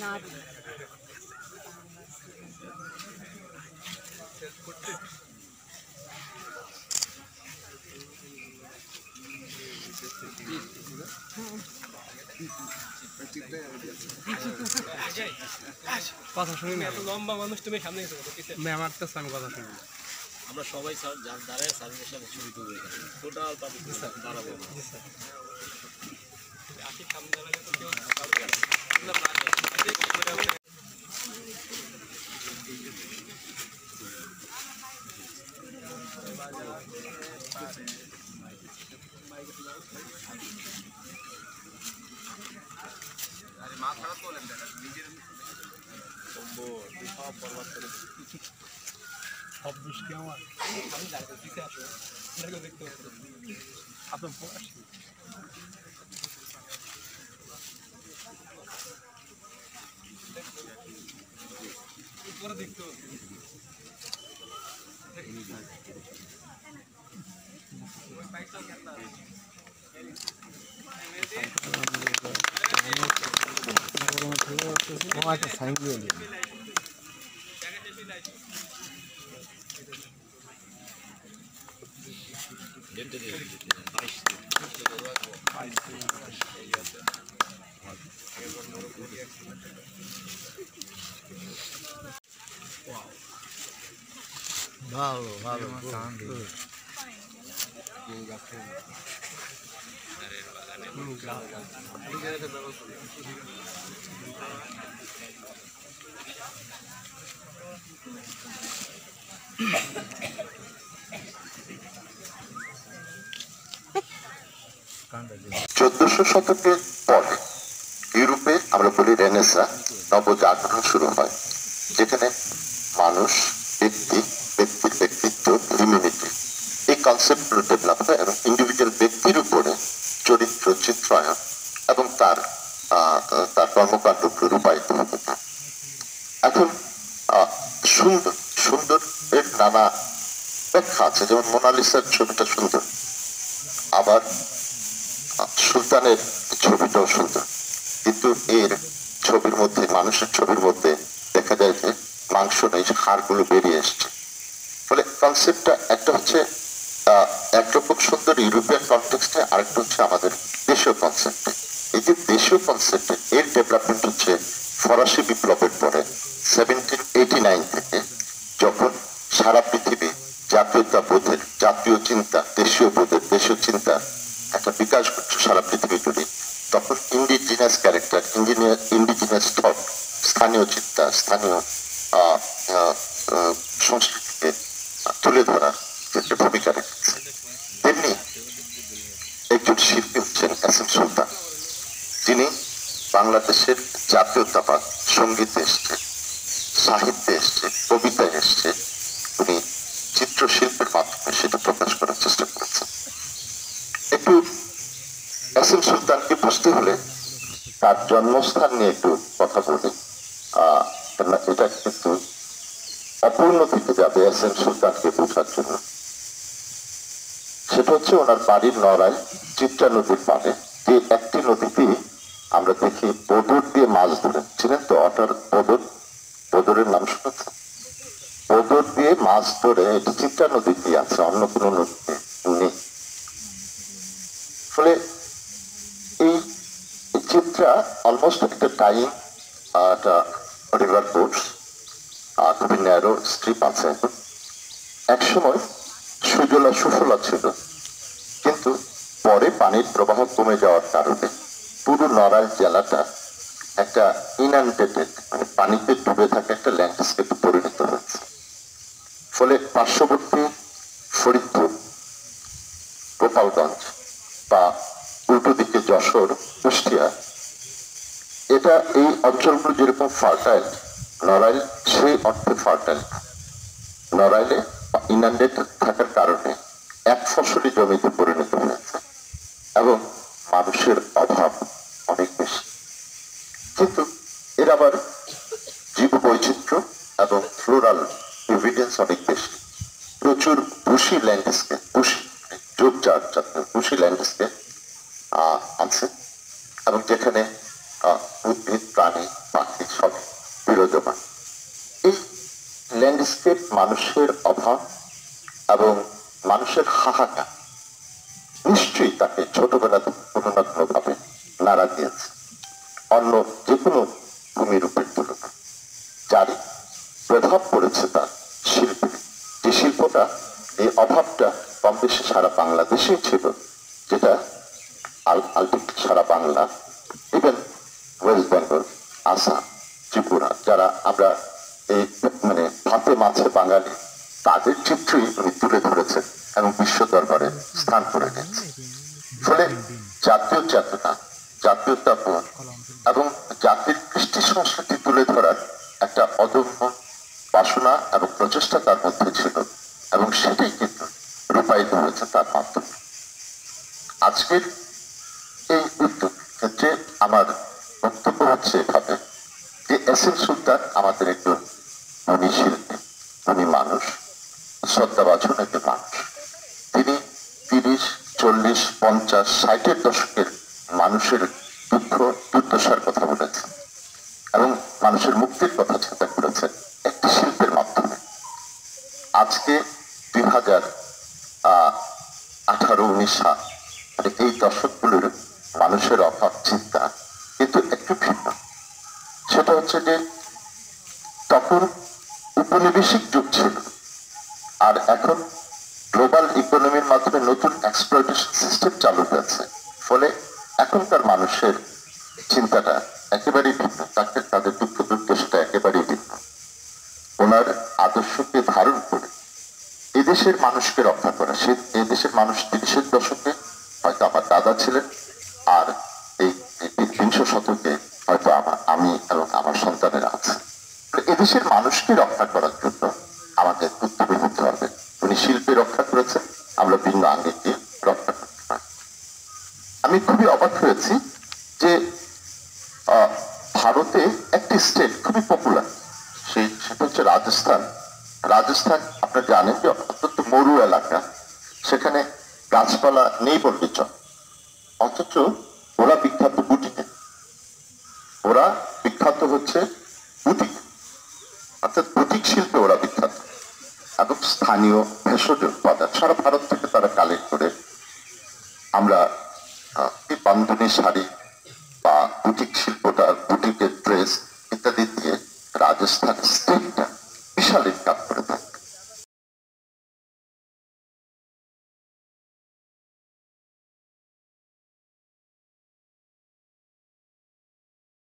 না কথা শুনি না। এত লম্বা মানুষ তুমি সামনে ম্যাম আসতেছে আমি কথা শুনি আমরা সবাই স্যার যার স্যারের সাথে ছবি তুলবো টোটাল পাবলিক দাঁড়াবো সব দোষ কি আমার। আমি দাঁড়াতে পিছে আসো। দেখো দেখতে পাচ্ছি আপনার? উপরে দেখতে পাচ্ছি ডেটটা ভালো ভালো চোদ্দশো শতকের পরে ইউরোপে আমরা বলি রেনেসা নবজাগরণ শুরু হয় যেখানে মানুষ ব্যক্তি ব্যক্তির ব্যক্তিত্ব হিউম্যানিটি এই কনসেপ্টগুলো ডেভেলপ এবং ইন্ডিভিজুয়াল ব্যক্তির উপরে চরিত্র চিত্রায়ন এবং তার তার কর্মকাণ্ডগুলো রূপায়িত হতে এখন সুন্দর সুন্দর এর নানা ব্যাখ্যা আছে। যেমন মোনালিসার ছবিটা সুন্দর। আবার সুলতানের ছবিটাও সুন্দর। কিন্তু এর ছবির মধ্যে, মানুষের ছবির মধ্যে দেখা যায় যে মাংস নেই হাড়গুলো বেরিয়ে এসছে। ফলে কনসেপ্টটা একটা হচ্ছে একরকম সুন্দর ইউরোপিয়ান কনটেক্সটে আরেকটা হচ্ছে আমাদের দেশীয় কনসেপ্টে এই যে দেশীয় কনসেপ্টে এর ডেভেলপমেন্ট হচ্ছে ফরাসি বিপ্লবের পরে সেভেন্টিন এইটি নাইন থেকে যখন সারা পৃথিবী জাতীয়তা বোধের জাতীয় চিন্তা দেশীয় বোধের দেশীয় চিন্তা একটা বিকাশ ঘটছে সারা পৃথিবী জুড়ে। তখন indigenous character engineer indigenous thought স্থানীয় চিন্তা স্থানীয় আহ, আহ, আহ, সংস্কৃতিকে তুলে ধরার ক্ষেত্রে ভূমিকা রেখেছে তেমনি একজন শিল্পী হচ্ছেন এস এম সুলতান যিনি বাংলাদেশের জাতীয়তাবাদ সঙ্গীতে এসছে সাহিত্যে এসছে কবিতায় এসছে উনি চিত্রশিল্পের মাধ্যমে সেটা প্রকাশ করার চেষ্টা করেছেন। একটু এসএম সুলতানকে বুঝতে হলে তার জন্মস্থান নিয়ে একটু কথা বলি। এটা কিন্তু অপূর্ণ থেকে যাবে এস এম সুলতানকে বোঝার জন্য। সেটা হচ্ছে ওনার বাড়ির নড়ায় চিত্রা নদীর পাড়ে, যে একটি নদীতে দেখি বদর দিয়ে মাছ ধরে ছিলেন তো অটার বদর। বদরের নাম শুনেছেন? বদর দিয়ে মাছ ধরে এটি চিত্রা নদীতে আছে, অন্য কোনো নদীতে নেই। ফলে এই চিত্রা অলমোস্ট একটা টাইম একটা রিভার আর খুবই ন্যারো স্ট্রিপ আছে এখন। একসময় সুজলা সুফলা ছিল, কিন্তু পরে পানির প্রবাহ কমে যাওয়ার কারণে পুরো নড়াইল জেলাটা একটা ইনান্টেটেড মানে পানিতে ডুবে থাকা একটা ল্যান্ডস্কেপে পরিণত হয়েছে। ফলে পার্শ্ববর্তী ফরিদপুর, গোপালগঞ্জ বা উল্টো দিকে যশোর, কুষ্টিয়া, এটা এই অঞ্চলগুলো যেরকম ফার্টাইল নড়াইল সেই অর্থে ফার্টাইল নড়াইলে ইনান্ডেট থাকার কারণে এক ফসলি জমিতে পরিণত হয়েছে। এবং মানুষের অভাব অনেক বেশি। কিন্তু এর আবার জীব বৈচিত্র্য এবং ফ্লোরাল এভিডেন্স অনেক বেশি। প্রচুর বুশি ল্যান্ডস্কেপ বুশি ঝোপঝাড় জাতীয় বুশি ল্যান্ডস্কেপ আছে। এবং যেখানে উদ্ভিদ, প্রাণী, পাখি সব বিরাজমান। এই ল্যান্ডস্কেপ মানুষের অভাব এবং মানুষের হাহাকার তাকে ছোটবেলা ভাবে নাড়া দিয়েছে। অন্য যে কোনো ভূমির উপর তুলনায় যারই প্রভাব পড়েছে তার শিল্পে, যে শিল্পটা এই অভাবটা কম বেশি সারা বাংলাদেশেই ছিল, যেটা আলটিমেট সারা বাংলা ইভেন ওয়েস্ট বেঙ্গল আসাম ত্রিপুরা, যারা আমরা এই মানে ভাতে মাছে বাঙালি, তাদের চিত্রই উনি তুলে ধরেছেন এবং বিশ্ব দরবারে স্থান করে নিয়েছেন। ফলে জাতীয় চেতনা জাতীয়তাবোধ এবং জাতির কৃষ্টি সংস্কৃতি তুলে ধরার একটা অদম্য বাসনা এবং প্রচেষ্টা তার মধ্যে ছিল এবং সেটাই কিন্তু রূপায়িত হয়েছে তার মাধ্যমে। আজকের এই উদ্যোগ ক্ষেত্রে আমার বক্তব্য হচ্ছে এভাবে যে এস এম সুলতান আমাদের একজন উনি শিল্পী উনি মানুষ, শ্রদ্ধাভাজন একজন মানুষ। তিনি তিরিশ চল্লিশ, পঞ্চাশ, ষাটের দশকের মানুষের দুঃখ, দুর্দশার কথা বলেছেন এবং মানুষের মুক্তির কথা চিন্তা করেছেন একটি শিল্পের মাধ্যমে। আজকে দুই হাজার আঠারো, উনিশ সাল মানে এই দশকগুলোর মানুষের অভাব, চিন্তা কিন্তু একটু ভিন্ন। সেটা হচ্ছে যে তখন উপনিবেশিক যুগ ছিল, আর এখন নতুন এক্সপ্লয়টেশন সিস্টেম চালু হয়েছে। ফলে এখনকার মানুষের চিন্তাটা একেবারেই ভিন্ন। তাদের তাদের দুঃখ দুর্দশাটা একেবারেই ভিন্ন। ওনার আদর্শকে ধারণ করে এদেশের মানুষকে রক্ষা করা। সে এদেশের মানুষ তিরিশের দশকে হয়তো আমার দাদা ছিলেন আর এই বিংশ শতকে হয়তো আমার আমি এবং আমার সন্তানেরা আছে এদেশের মানুষকে রক্ষা করার ভারতে একটি স্টেট খুবই পপুলার সেই সেটা হচ্ছে রাজস্থান। রাজস্থান, আপনারা জানেন যে অত্যন্ত মরু এলাকা, সেখানে গাছপালা নেই বললে চলে অথচ ওরা বিখ্যাত বুটিতে ওরা বিখ্যাত হচ্ছে বুটিক, অর্থাৎ বুটিক শিল্পে ওরা বিখ্যাত। এবং স্থানীয় ভেষজ উৎপাদন সারা ভারত থেকে তারা কালেক্ট করে আমরা এই বান্ধনী শাড়ি বা বুটিক শিল্পটা した。